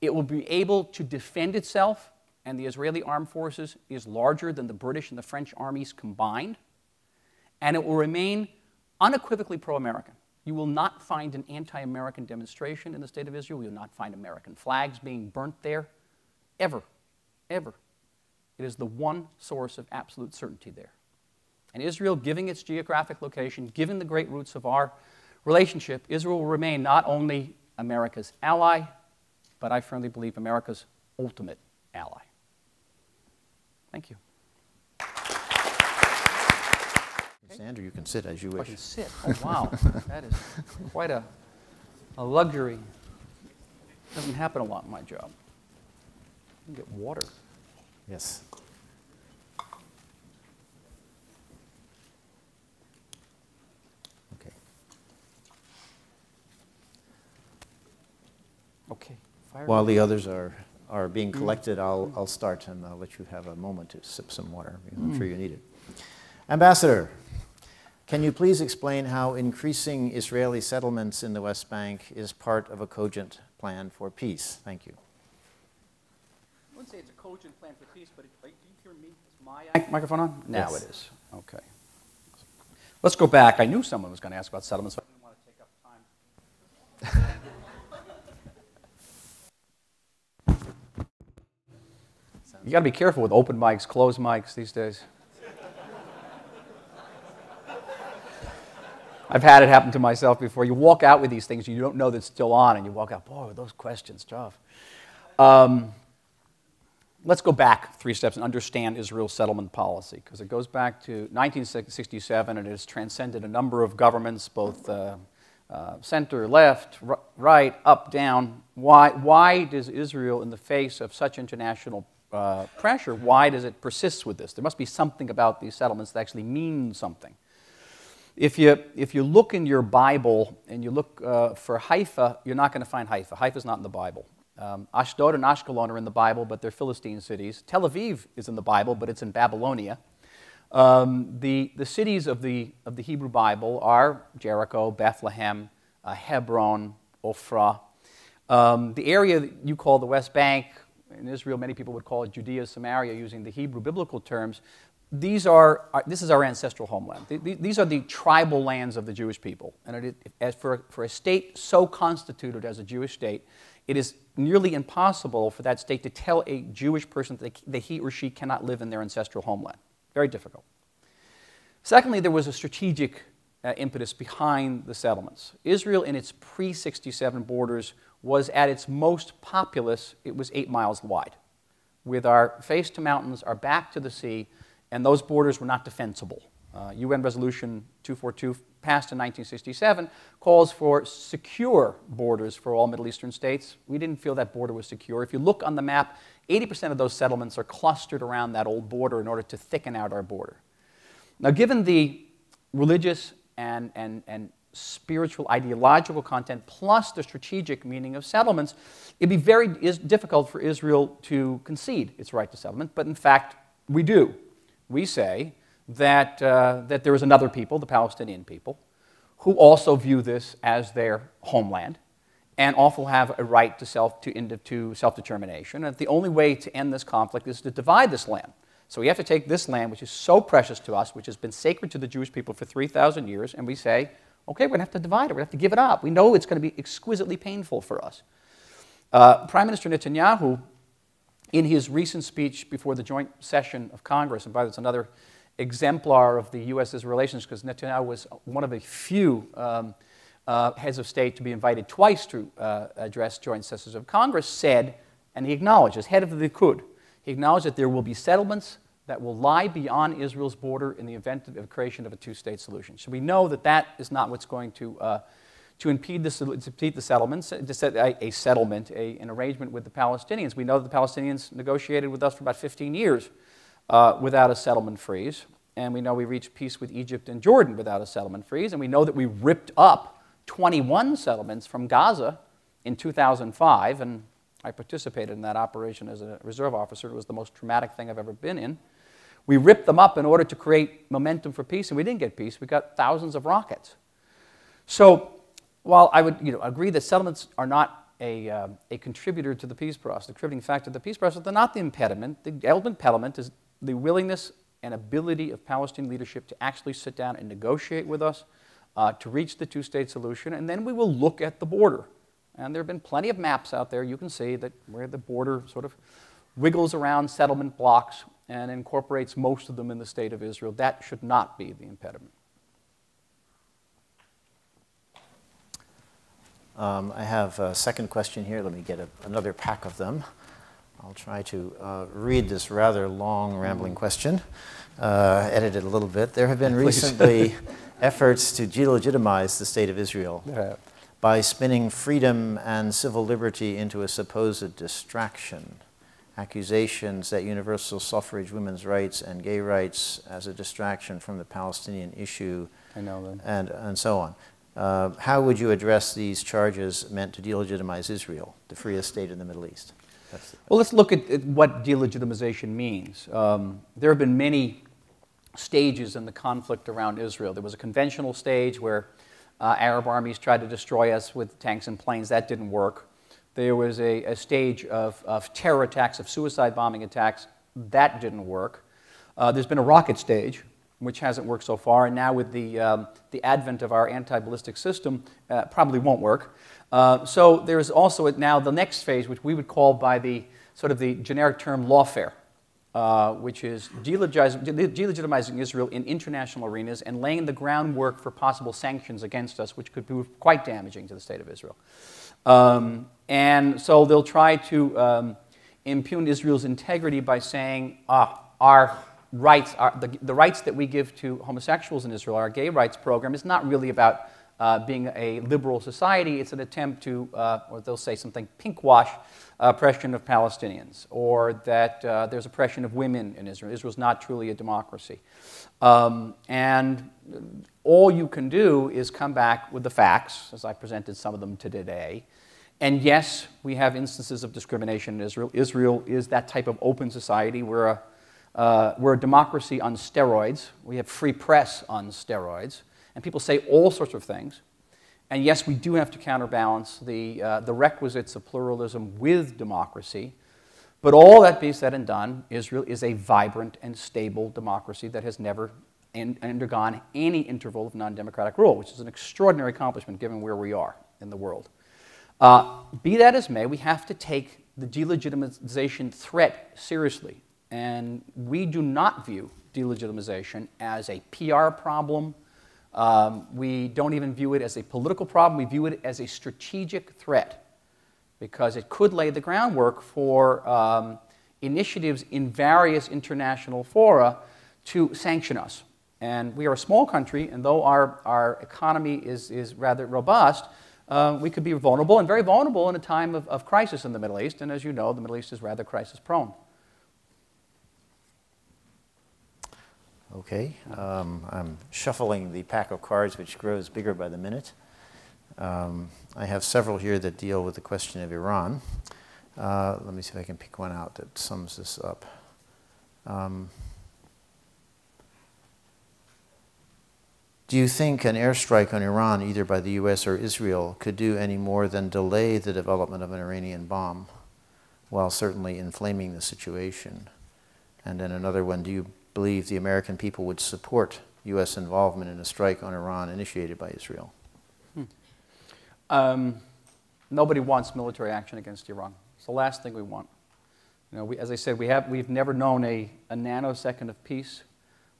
it will be able to defend itself, and the Israeli armed forces is larger than the British and the French armies combined, and it will remain unequivocally pro American. You will not find an anti American demonstration in the state of Israel. You will not find American flags being burnt there ever, ever. It is the one source of absolute certainty there. And Israel, giving its geographic location, given the great roots of our relationship, Israel will remain not only America's ally, but I firmly believe America's ultimate ally. Thank you. Andrew, you can sit as you wish. I can sit. Oh, wow. that is quite a, a luxury. Doesn't happen a lot in my job get water. Yes. Okay. Okay. Fire While the others are, are being mm. collected, I'll, I'll start and I'll let you have a moment to sip some water. I'm mm. sure you need it. Ambassador, can you please explain how increasing Israeli settlements in the West Bank is part of a cogent plan for peace? Thank you say it's a cogent plan for peace, but it, do you hear me? Is my microphone on? Now yes. it is. Okay. Let's go back. I knew someone was going to ask about settlements, so I didn't want to take up time. <laughs> you got to be careful with open mics, closed mics these days. <laughs> I've had it happen to myself before. You walk out with these things, you don't know that's still on, and you walk out, boy, those questions tough. Um, let's go back three steps and understand Israel's settlement policy, because it goes back to 1967 and it has transcended a number of governments, both uh, uh, center, left, right, up, down. Why, why does Israel, in the face of such international uh, pressure, why does it persist with this? There must be something about these settlements that actually mean something. If you, if you look in your Bible and you look uh, for Haifa, you're not going to find Haifa. Haifa is not in the Bible. Um, Ashdod and Ashkelon are in the Bible, but they're Philistine cities. Tel Aviv is in the Bible, but it's in Babylonia. Um, the, the cities of the, of the Hebrew Bible are Jericho, Bethlehem, uh, Hebron, Ophrah. Um, the area that you call the West Bank, in Israel, many people would call it Judea, Samaria, using the Hebrew biblical terms these are, this is our ancestral homeland. These are the tribal lands of the Jewish people. And it, as for, for a state so constituted as a Jewish state, it is nearly impossible for that state to tell a Jewish person that he or she cannot live in their ancestral homeland. Very difficult. Secondly, there was a strategic uh, impetus behind the settlements. Israel, in its pre 67 borders, was at its most populous, it was eight miles wide. With our face to mountains, our back to the sea, and those borders were not defensible. Uh, UN Resolution 242, passed in 1967, calls for secure borders for all Middle Eastern states. We didn't feel that border was secure. If you look on the map, 80% of those settlements are clustered around that old border in order to thicken out our border. Now, given the religious and, and, and spiritual, ideological content, plus the strategic meaning of settlements, it'd be very difficult for Israel to concede its right to settlement, but in fact, we do we say that, uh, that there is another people, the Palestinian people, who also view this as their homeland and also have a right to, self, to, to self-determination. And the only way to end this conflict is to divide this land. So we have to take this land, which is so precious to us, which has been sacred to the Jewish people for 3,000 years, and we say, okay, we're going to have to divide it. We're going to have to give it up. We know it's going to be exquisitely painful for us. Uh, Prime Minister Netanyahu in his recent speech before the joint session of Congress, and by the way, it's another exemplar of the U.S.'s relations because Netanyahu was one of the few um, uh, heads of state to be invited twice to uh, address joint sessions of Congress, said, and he acknowledged, as head of the Likud, he acknowledged that there will be settlements that will lie beyond Israel's border in the event of the creation of a two state solution. So we know that that is not what's going to uh, to impede the, to impede the settlements, to set a, a settlement, a, an arrangement with the Palestinians. We know that the Palestinians negotiated with us for about 15 years uh, without a settlement freeze. And we know we reached peace with Egypt and Jordan without a settlement freeze. And we know that we ripped up 21 settlements from Gaza in 2005. And I participated in that operation as a reserve officer. It was the most traumatic thing I've ever been in. We ripped them up in order to create momentum for peace, and we didn't get peace. We got thousands of rockets. So while I would you know, agree that settlements are not a, uh, a contributor to the peace process, the contributing factor to the peace process, they're not the impediment. The impediment is the willingness and ability of Palestinian leadership to actually sit down and negotiate with us uh, to reach the two state solution, and then we will look at the border. And there have been plenty of maps out there you can see that where the border sort of wiggles around settlement blocks and incorporates most of them in the state of Israel. That should not be the impediment. Um, I have a second question here. Let me get a, another pack of them. I'll try to uh, read this rather long, rambling question, uh, edit it a little bit. There have been <laughs> recently <laughs> efforts to delegitimize the state of Israel yeah. by spinning freedom and civil liberty into a supposed distraction. Accusations that universal suffrage, women's rights, and gay rights as a distraction from the Palestinian issue, and, and so on. Uh, how would you address these charges meant to delegitimize Israel, the freest state in the Middle East? Well, let's look at, at what delegitimization means. Um, there have been many stages in the conflict around Israel. There was a conventional stage where uh, Arab armies tried to destroy us with tanks and planes. That didn't work. There was a, a stage of, of, terror attacks, of suicide bombing attacks. That didn't work. Uh, there's been a rocket stage which hasn't worked so far, and now with the, um, the advent of our anti-ballistic system, uh, probably won't work. Uh, so there's also now the next phase, which we would call by the sort of the generic term lawfare, uh, which is delegitimizing Israel in international arenas and laying the groundwork for possible sanctions against us, which could prove quite damaging to the state of Israel. Um, and so they'll try to um, impugn Israel's integrity by saying, ah, our rights, our, the, the rights that we give to homosexuals in Israel, our gay rights program, is not really about uh, being a liberal society. It's an attempt to, uh, or they'll say something, pinkwash oppression of Palestinians, or that uh, there's oppression of women in Israel. Israel's not truly a democracy. Um, and all you can do is come back with the facts, as I presented some of them today. And yes, we have instances of discrimination in Israel. Israel is that type of open society. We're a uh, we're a democracy on steroids. We have free press on steroids. And people say all sorts of things. And yes, we do have to counterbalance the, uh, the requisites of pluralism with democracy. But all that being said and done, Israel is a vibrant and stable democracy that has never undergone any interval of non democratic rule, which is an extraordinary accomplishment given where we are in the world. Uh, be that as may, we have to take the delegitimization threat seriously. And we do not view delegitimization as a PR problem. Um, we don't even view it as a political problem. We view it as a strategic threat because it could lay the groundwork for um, initiatives in various international fora to sanction us. And we are a small country, and though our, our economy is, is rather robust, uh, we could be vulnerable and very vulnerable in a time of, of crisis in the Middle East. And as you know, the Middle East is rather crisis prone. Okay, um, I'm shuffling the pack of cards, which grows bigger by the minute. Um, I have several here that deal with the question of Iran. Uh, let me see if I can pick one out that sums this up. Um, do you think an airstrike on Iran, either by the US or Israel, could do any more than delay the development of an Iranian bomb, while certainly inflaming the situation? And then another one, do you believe the American people would support U.S. involvement in a strike on Iran initiated by Israel? Hmm. Um, nobody wants military action against Iran. It's the last thing we want. You know, we, as I said, we have, we've never known a, a nanosecond of peace.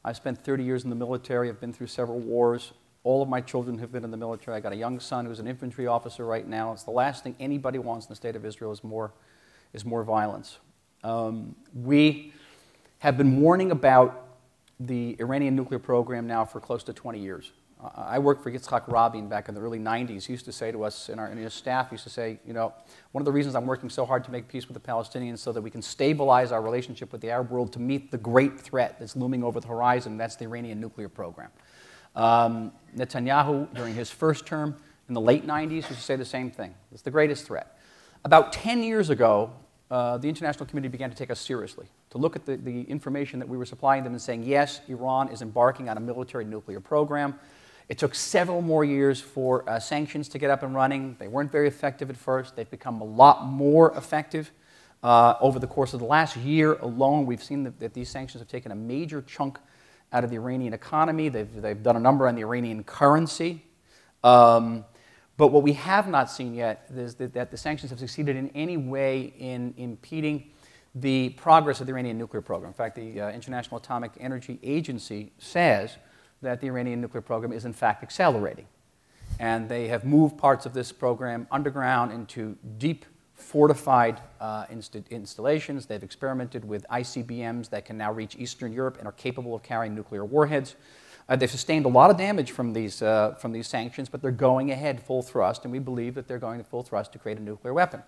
I spent 30 years in the military. I've been through several wars. All of my children have been in the military. I got a young son who's an infantry officer right now. It's the last thing anybody wants in the state of Israel is more, is more violence. Um, we have been warning about the Iranian nuclear program now for close to 20 years. Uh, I worked for Yitzhak Rabin back in the early 90s. He used to say to us, and, our, and his staff used to say, you know, one of the reasons I'm working so hard to make peace with the Palestinians so that we can stabilize our relationship with the Arab world to meet the great threat that's looming over the horizon, that's the Iranian nuclear program. Um, Netanyahu, during his first term in the late 90s, used to say the same thing. It's the greatest threat. About 10 years ago, uh, the international community began to take us seriously, to look at the, the information that we were supplying them and saying, yes, Iran is embarking on a military nuclear program. It took several more years for uh, sanctions to get up and running. They weren't very effective at first. They've become a lot more effective. Uh, over the course of the last year alone, we've seen that, that, these sanctions have taken a major chunk out of the Iranian economy. They've, they've done a number on the Iranian currency. Um, but what we have not seen yet is that, that the sanctions have succeeded in any way in impeding the progress of the Iranian nuclear program. In fact, the uh, International Atomic Energy Agency says that the Iranian nuclear program is in fact accelerating. And they have moved parts of this program underground into deep fortified uh, inst installations. They've experimented with ICBMs that can now reach Eastern Europe and are capable of carrying nuclear warheads. Uh, they've sustained a lot of damage from these, uh, from these sanctions, but they're going ahead full thrust, and we believe that they're going to full thrust to create a nuclear weapon.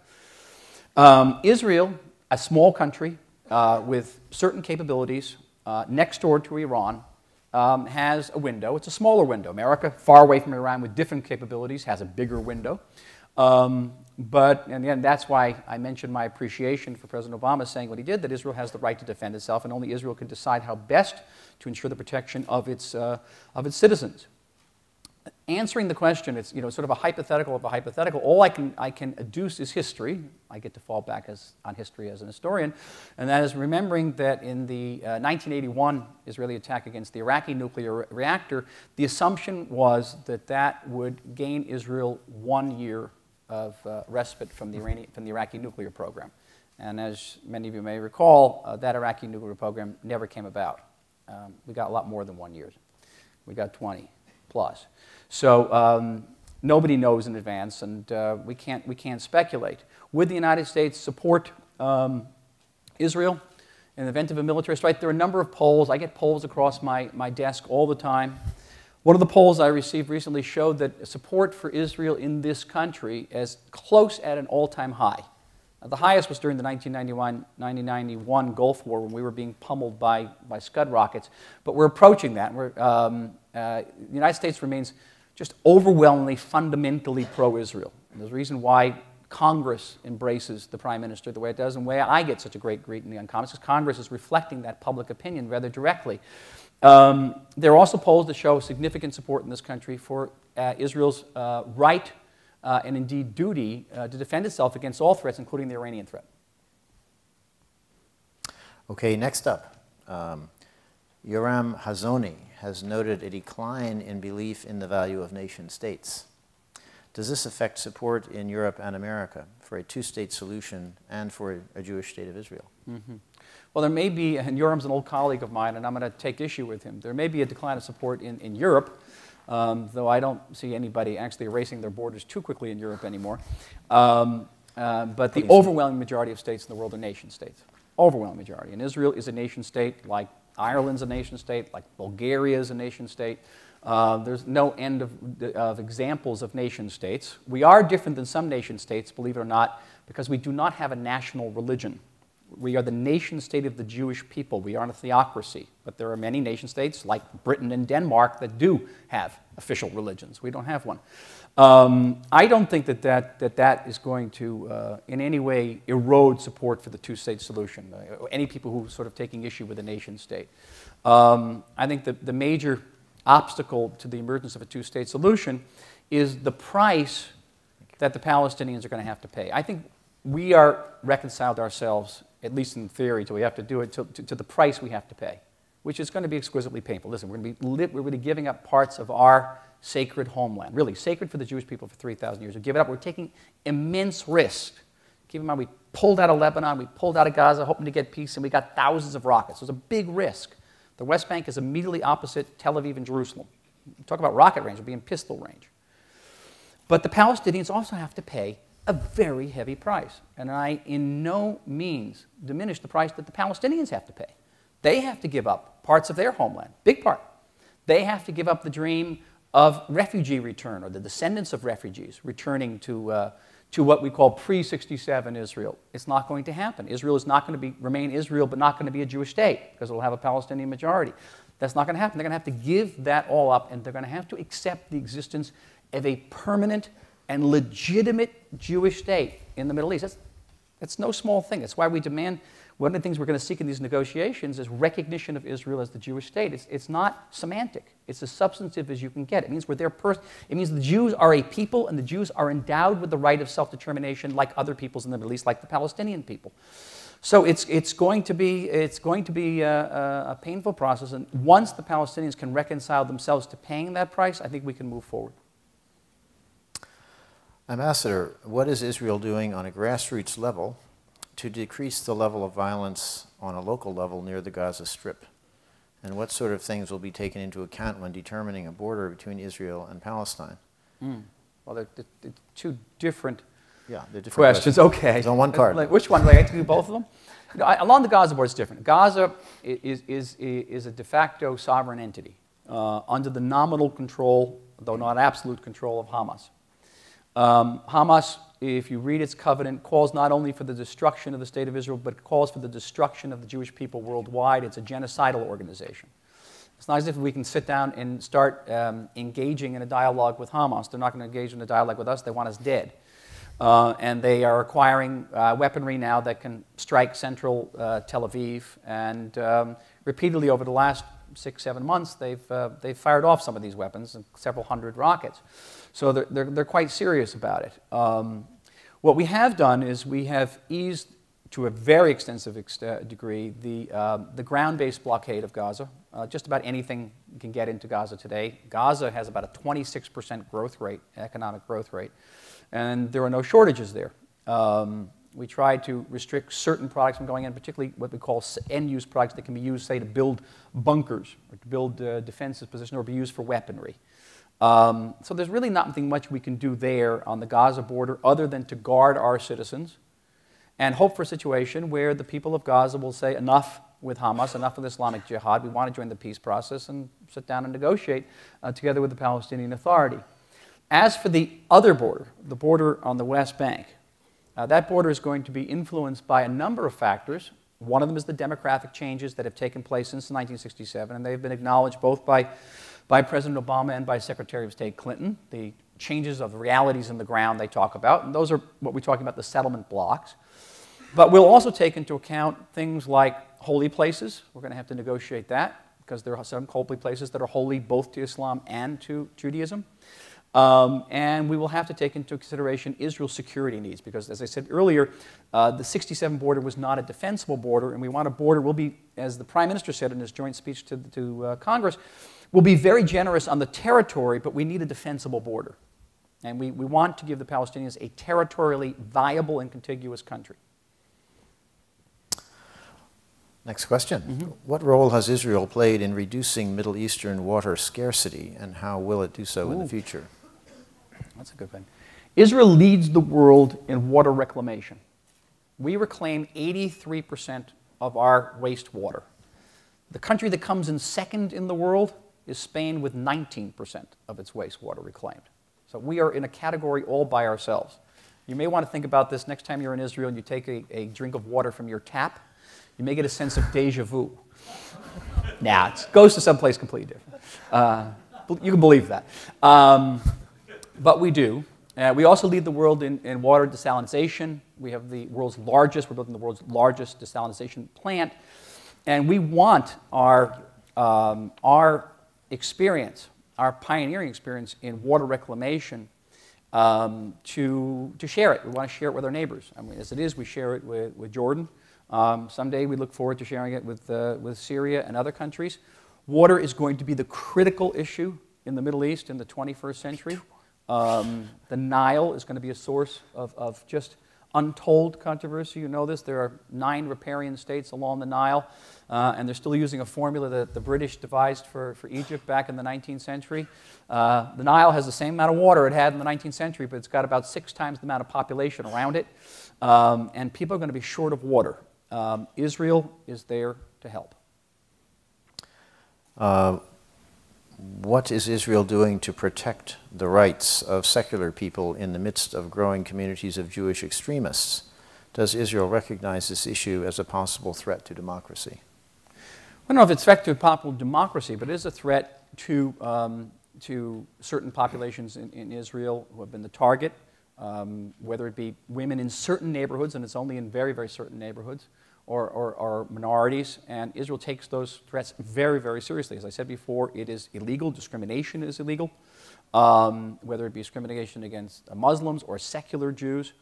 Um, Israel, a small country uh, with certain capabilities uh, next door to Iran, um, has a window. It's a smaller window. America, far away from Iran with different capabilities, has a bigger window. Um, but, and again, that's why I mentioned my appreciation for President Obama saying what he did, that Israel has the right to defend itself, and only Israel can decide how best to ensure the protection of its, uh, of its citizens. answering the question, it's you know, sort of a hypothetical of a hypothetical. All I can, I can adduce is history. I get to fall back as, on history as an historian. And that is remembering that in the uh, 1981 Israeli attack against the Iraqi nuclear re reactor, the assumption was that that would gain Israel one year of uh, respite from the, Iranian, from the Iraqi nuclear program. And as many of you may recall, uh, that Iraqi nuclear program never came about. Um, we got a lot more than one year. We got 20 plus. So um, nobody knows in advance, and uh, we, can't, we can't speculate. Would the United States support um, Israel in the event of a military strike? There are a number of polls. I get polls across my, my desk all the time. One of the polls I received recently showed that support for Israel in this country is close at an all time high. The highest was during the 1991 Gulf War when we were being pummeled by, by Scud rockets. But we're approaching that. We're, um, uh, the United States remains just overwhelmingly, fundamentally pro Israel. There's a reason why Congress embraces the Prime Minister the way it does, and why I get such a great greeting on Commons, because Congress is reflecting that public opinion rather directly. Um, there are also polls that show significant support in this country for uh, Israel's uh, right uh, and indeed duty uh, to defend itself against all threats, including the Iranian threat. Okay, next up. Um, Yoram Hazony has noted a decline in belief in the value of nation states. Does this affect support in Europe and America for a two state solution and for a Jewish state of Israel? Mm-hmm. Well, there may be, and Yoram's an old colleague of mine, and I'm going to take issue with him. There may be a decline of support in, in Europe, um, though I don't see anybody actually erasing their borders too quickly in Europe anymore. Um, uh, but the overwhelming majority of states in the world are nation states. Overwhelming majority. And Israel is a nation state like Ireland's a nation state, like Bulgaria is a nation state. Uh, there's no end of, of examples of nation states. We are different than some nation states, believe it or not, because we do not have a national religion. We are the nation state of the Jewish people. We aren't a theocracy. But there are many nation states, like Britain and Denmark, that do have official religions. We don't have one. Um, I don't think that that, that, that is going to uh, in any way erode support for the two state solution. Uh, any people who are sort of taking issue with the nation state. Um, I think the, the major obstacle to the emergence of a two state solution is the price that the Palestinians are going to have to pay. I think we are reconciled ourselves, at least in theory, till we have to do it, to, to, to the price we have to pay, which is going to be exquisitely painful. Listen, we're going to be, we're going to be giving up parts of our sacred homeland, really sacred for the Jewish people for 3,000 years. We give it up. We're taking immense risk. Keep in mind, we pulled out of Lebanon, we pulled out of Gaza, hoping to get peace, and we got thousands of rockets. It was a big risk. The West Bank is immediately opposite Tel Aviv and Jerusalem. Talk about rocket range, we'll be in pistol range. But the Palestinians also have to pay a very heavy price. And I, in no means, diminish the price that the Palestinians have to pay. They have to give up parts of their homeland, big part. They have to give up the dream of refugee return or the descendants of refugees returning to, uh, to what we call pre 67 Israel. It's not going to happen. Israel is not going to be, remain Israel, but not going to be a Jewish state because it will have a Palestinian majority. That's not going to happen. They're going to have to give that all up and they're going to have to accept the existence of a permanent and legitimate Jewish state in the Middle East. That's, that's no small thing. That's why we demand one of the things we're going to seek in these negotiations is recognition of Israel as the Jewish state. It's, it's not semantic. It's as substantive as you can get. It means we're their person. It means the Jews are a people, and the Jews are endowed with the right of self-determination, like other peoples in the Middle East, like the Palestinian people. So it's, it's going to be, it's going to be a, a, a painful process. And once the Palestinians can reconcile themselves to paying that price, I think we can move forward. Ambassador, what is Israel doing on a grassroots level to decrease the level of violence on a local level near the Gaza Strip? And what sort of things will be taken into account when determining a border between Israel and Palestine? Mm. Well, they're, they're, two different, yeah, they're different questions. questions. Okay. It's on one card. Like, which one? Like, I have to do both of them? You know, I, along the Gaza border, it's different. Gaza is, is, is a de facto sovereign entity uh, under the nominal control, though not absolute control, of Hamas. Um, Hamas, if you read its covenant, calls not only for the destruction of the state of Israel, but calls for the destruction of the Jewish people worldwide. It's a genocidal organization. It's not as if we can sit down and start um, engaging in a dialogue with Hamas. They're not going to engage in a dialogue with us. They want us dead. Uh, and they are acquiring uh, weaponry now that can strike central uh, Tel Aviv. And um, repeatedly over the last six, seven months, they've, uh, they've fired off some of these weapons, several hundred rockets. So they're, they're, they're quite serious about it. Um, what we have done is we have eased to a very extensive ex uh, degree the, uh, the ground based blockade of Gaza. Uh, just about anything can get into Gaza today. Gaza has about a 26% growth rate, economic growth rate, and there are no shortages there. Um, we try to restrict certain products from going in, particularly what we call end-use products that can be used, say, to build bunkers or to build uh, defensive positions or be used for weaponry. Um, so there's really nothing much we can do there on the Gaza border other than to guard our citizens and hope for a situation where the people of Gaza will say enough with Hamas, enough with Islamic Jihad. We want to join the peace process and sit down and negotiate uh, together with the Palestinian Authority. As for the other border, the border on the West Bank, uh, that border is going to be influenced by a number of factors. One of them is the demographic changes that have taken place since 1967, and they've been acknowledged both by, by President Obama and by Secretary of State Clinton. The changes of realities in the ground they talk about, and those are what we're talking about the settlement blocks. But we'll also take into account things like holy places. We're going to have to negotiate that because there are some holy places that are holy both to Islam and to Judaism. Um, and we will have to take into consideration Israel's security needs because, as I said earlier, uh, the 67 border was not a defensible border, and we want a border, We'll be, as the Prime Minister said in his joint speech to, to uh, Congress, will be very generous on the territory, but we need a defensible border. And we, we want to give the Palestinians a territorially viable and contiguous country. Next question. Mm -hmm. What role has Israel played in reducing Middle Eastern water scarcity, and how will it do so Ooh. in the future? That's a good one. Israel leads the world in water reclamation. We reclaim 83% of our wastewater. The country that comes in second in the world is Spain with 19% of its wastewater reclaimed. So we are in a category all by ourselves. You may want to think about this next time you're in Israel and you take a, a drink of water from your tap you may get a sense of deja vu. Now it goes to someplace completely different. Uh, you can believe that. Um, but we do. Uh, we also lead the world in, in, water desalination. We have the world's largest, we're building the world's largest desalination plant. And we want our, um, our experience, our pioneering experience in water reclamation um, to, to share it. We want to share it with our neighbors. I mean, as it is, we share it with, with Jordan. Um, someday we look forward to sharing it with, uh, with Syria and other countries. Water is going to be the critical issue in the Middle East in the 21st century. Um, the Nile is going to be a source of, of just untold controversy. You know this. There are nine riparian states along the Nile, uh, and they're still using a formula that the British devised for, for Egypt back in the 19th century. Uh, the Nile has the same amount of water it had in the 19th century, but it's got about six times the amount of population around it, um, and people are going to be short of water. Um, Israel is there to help. Uh, what is Israel doing to protect the rights of secular people in the midst of growing communities of Jewish extremists? Does Israel recognize this issue as a possible threat to democracy? I don't know if it's a threat to popular democracy, but it is a threat to, um, to certain populations in, in Israel who have been the target, um, whether it be women in certain neighborhoods, and it's only in very, very certain neighborhoods, or, or, or, minorities, and Israel takes those threats very, very seriously. As I said before, it is illegal. Discrimination is illegal, um, whether it be discrimination against Muslims or secular Jews.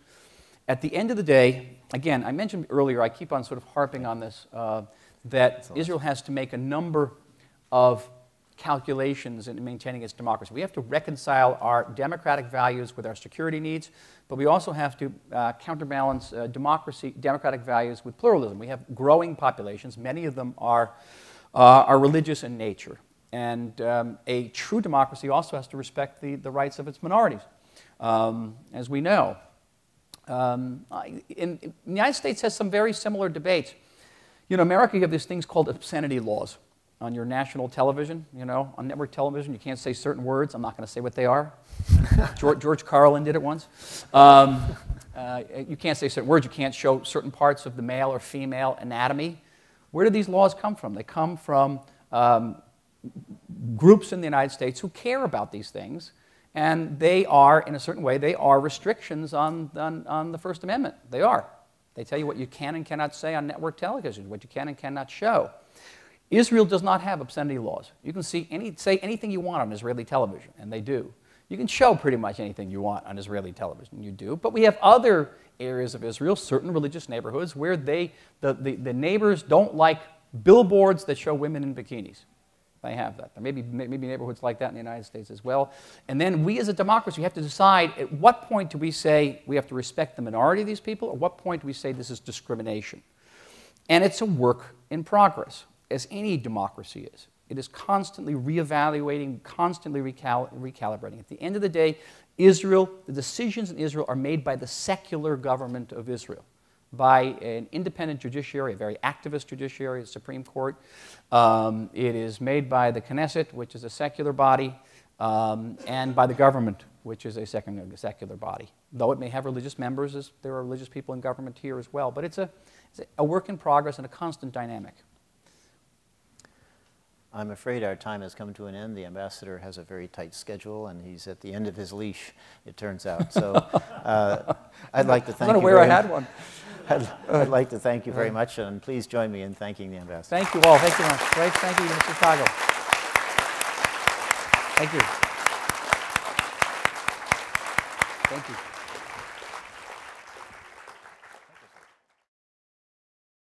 At the end of the day, again, I mentioned earlier, I keep on sort of harping on this, uh, that Israel has to make a number of calculations in maintaining its democracy. We have to reconcile our democratic values with our security needs, but we also have to uh, counterbalance uh, democracy, democratic values with pluralism. We have growing populations. Many of them are, uh, are religious in nature. And um, a true democracy also has to respect the, the rights of its minorities, um, as we know. Um, in, in, the United States has some very similar debates. You know, America, you have these things called obscenity laws on your national television, you know, on network television. You can't say certain words. I'm not going to say what they are. <laughs> George, George, Carlin did it once. Um, uh, you can't say certain words. You can't show certain parts of the male or female anatomy. Where do these laws come from? They come from um, groups in the United States who care about these things. And they are, in a certain way, they are restrictions on, on, on the First Amendment. They are. They tell you what you can and cannot say on network television, what you can and cannot show. Israel does not have obscenity laws. You can see any, say anything you want on Israeli television, and they do. You can show pretty much anything you want on Israeli television, and you do. But we have other areas of Israel, certain religious neighborhoods, where they, the, the, the neighbors don't like billboards that show women in bikinis. They have that. There may be, maybe neighborhoods like that in the United States as well. And then we as a democracy have to decide at what point do we say we have to respect the minority of these people, or what point do we say this is discrimination? And it's a work in progress, as any democracy is. It is constantly reevaluating, constantly recal- recalibrating. At the end of the day, Israel, the decisions in Israel are made by the secular government of Israel, by an independent judiciary, a very activist judiciary, the Supreme Court. Um, it is made by the Knesset, which is a secular body, um, and by the government, which is a secular body. Though it may have religious members, as there are religious people in government here as well. But it's a, it's a work in progress and a constant dynamic. I'm afraid our time has come to an end. The ambassador has a very tight schedule, and he's at the end of his leash, it turns out. So uh, <laughs> I'd like to I thank know you. where I very- had one. I'd, I'd like to thank you very much, and please join me in thanking the ambassador. Thank you all. Thank you very much. Great. Thank you, Mr. Chicago. Thank you. Thank you.